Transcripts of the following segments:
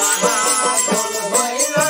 Bajador,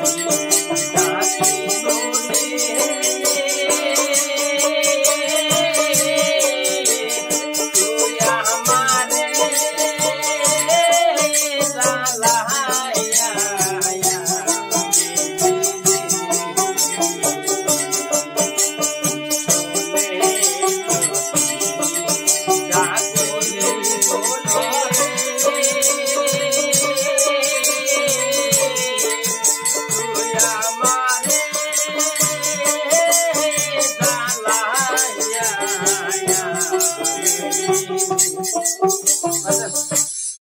Thank you.